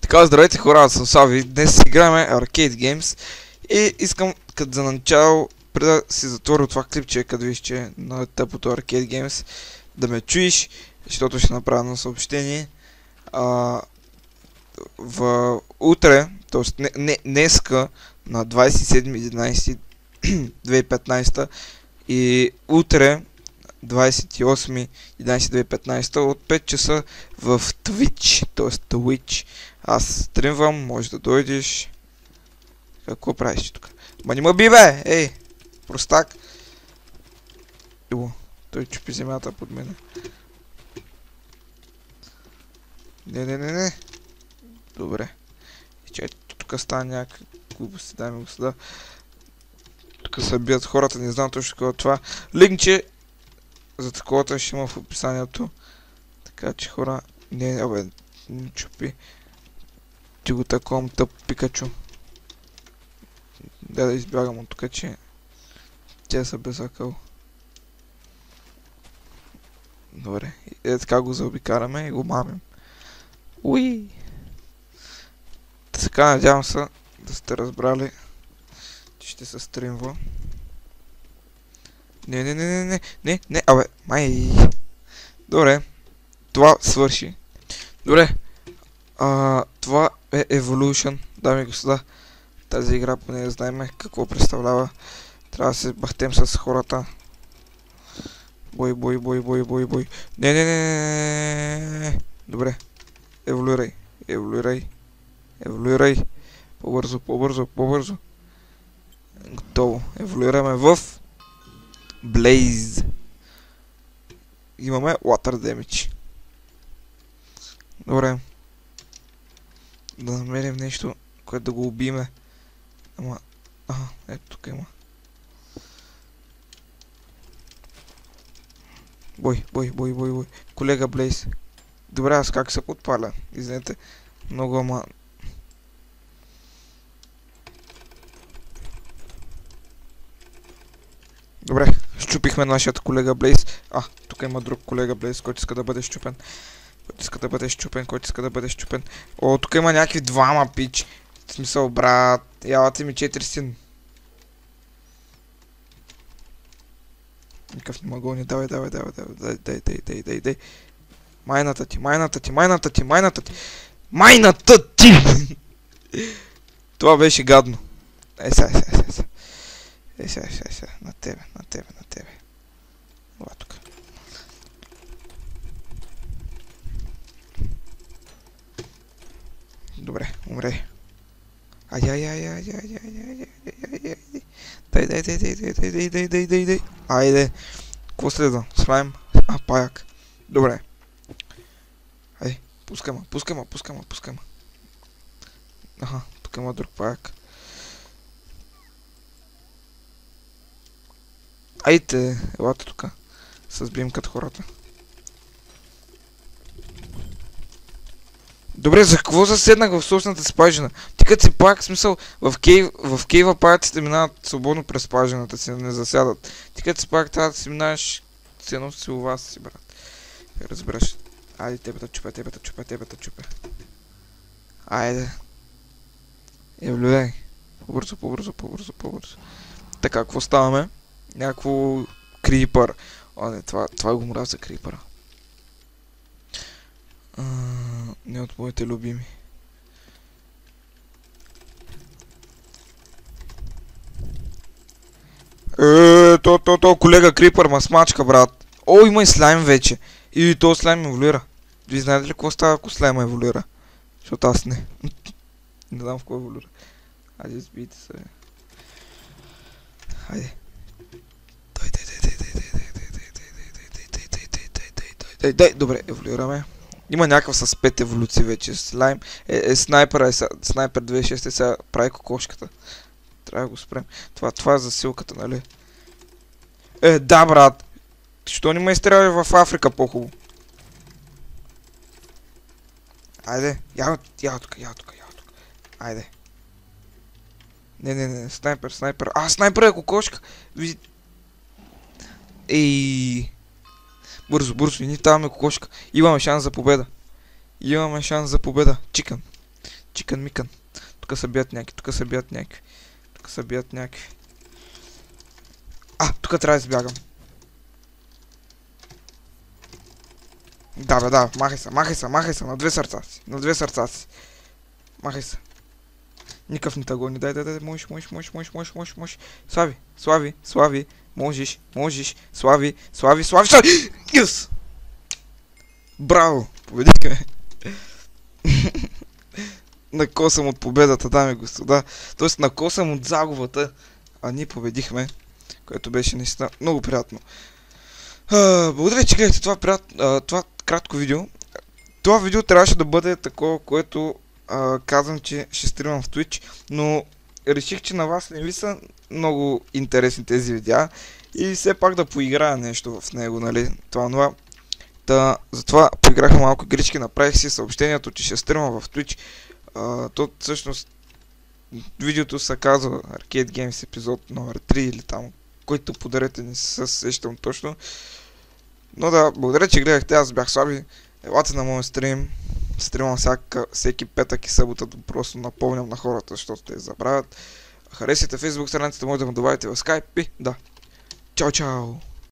Така, здравейте хора, аз съм Сави. Днес си играме Arcade Games и искам като за начало, преди да си затворя това клипче, като виж, че на тъпото Arcade Games, да ме чуеш, защото ще направя едно съобщение. А, в утре, т.е. Не, не, днеска на 27.11.2015 и утре 28.11.2015 от 5 часа в Twitch, т.е. Twitch. Аз стримвам, може да дойдеш. Какво правиш тук? Ма не ма би бе! Ей! Простак! О, той чупи земята под мене. Не, не, не, не. Добре. Че тук става някакви глупости, дами и господа. Тук се бият хората, не знам точно какво е това. Линкче за таковата ще има в описанието. Така че хора... Не, абе, не чупи. Ти го таком тъп пикачу. Да да избягам от тук, че... Тя са безакъл. Добре, е така го заобикараме и го мамим. Уи! Така, надявам се да сте разбрали, ще се стримва. Не, не, не, не, не, не, не, абе, май. Добре, това свърши. Добре, а, това е Evolution, дами и господа. Тази игра поне да знаем какво представлява. Трябва да се бахтем с хората. Бой, бой, бой, бой, бой, бой. Не, не, не, не, не. Добре. Еволюирай. Еволюирай. Еволюирай. По-бързо, по-бързо, по-бързо. Готово. Еволюираме в Blaze. Имаме Water Damage. Добре. Да намерим нещо, което да го убиме. Ама... Ага, ето тук има. Бой, бой, бой, бой, бой. Колега Блейз. Добре, аз как се подпаля? Извинете. Много, ама... Добре, щупихме нашият колега Блейз. А, тук има друг колега Блейз, който иска да бъде щупен. Който иска да бъде щупен, който иска да бъде щупен. О, тук има някакви двама пич. В смисъл, брат, ялате ми 4 син. Никакъв не мога, не давай, давай, давай, давай, дай, дай, дай, дай, дай, дай. Майната ти, майната ти, майната ти, майната ти. Майната ти! Това беше гадно. Е, сега, сега, сега. Е, сега, сега, сега. На тебе, на тебе, на тебе. Това тук. Добре, умре. Ай, ай, ай, ай, ай, ай, ай, ай, ай, ай, ай. Дай, дай, дай, дай, дай, дай, дай, дай, дай, дай, дай. Айде. Какво следва? Слайм? А, паяк. Добре. Айде, пускай ма, пускай ма, пускай ма, пускай ма. Аха, тук има друг паяк. Айде, елате тук. С като хората. Добре, за какво заседнах в собствената си пажина? Ти като си пак, смисъл, в, кейв, в кейва паяците минават свободно през пажината си, не засядат. Ти като си пак трябва да си минаваш с едно си у вас си, брат. Разбираш. Айде, тебе да чупя, тебе да чупя, тебе да чупя. Айде. Е, влюдай. По-бързо, по-бързо, по-бързо, по-бързо. Така, какво ставаме? Някакво крипър. О, не, това, това го мразя крипъра. не от моите любими. Е, то, то, то, колега Крипър ма смачка, брат. О, има и слайм вече. И то слайм еволюира. Вие знаете ли какво става, ако слайма еволюира? Защото аз не. не знам в кой еволюира. Айде, сбийте се. Айде. Дай, дай, добре, еволюираме. Има някакъв с 5 еволюции вече. Слайм. Е, е снайпера, е, снайпер 26 е сега прави кокошката. Трябва да го спрем. Това, това е засилката, нали? Е, да, брат. Що не ме изстреляли в Африка по-хубаво? Айде, я, я тук, я тук, я тук. Айде. Не, не, не, снайпер, снайпер. А, снайпер е кокошка. Ви... Ей! Бързо, бързо, и ни даваме кокошка. Имаме шанс за победа. Имаме шанс за победа. Чикан. Чикан Микан. Тук са бият някакви, тук са бият някакви. Тук са бият някакви. А, тук трябва да избягам. Да, бе, да, махай се, махай се, махай се, на две сърца си, на две сърца си. Махай се. Никакъв не тъгони, дай, дай, дай, можеш, можеш, можеш, можеш, можеш, можеш. Слави, слави, слави, можеш, можеш, слави, слави, слави, слави. Юс! Браво, победихме. накосам от победата, дами и господа. Тоест накосам от загубата, а ние победихме, което беше наистина много приятно. А, благодаря, че гледахте това, прият... а, това кратко видео. Това видео трябваше да бъде такова, което а, казвам, че ще стримам в Twitch, но реших, че на вас не ви са много интересни тези видеа и все пак да поиграя нещо в него, нали, това, това. Та, затова поиграхме малко игрички, направих си съобщението, че ще стримам в Twitch. А, то всъщност видеото се казва Arcade Games епизод номер 3 или там, който подарете не се сещам точно. Но да, благодаря, че гледахте, аз бях Слаби. Елате на моят стрим. Стримам всяка, всеки петък и събота, просто напомням на хората, защото те забравят. Харесайте Facebook страницата, може да ме добавите в Skype и да. Чао, чао!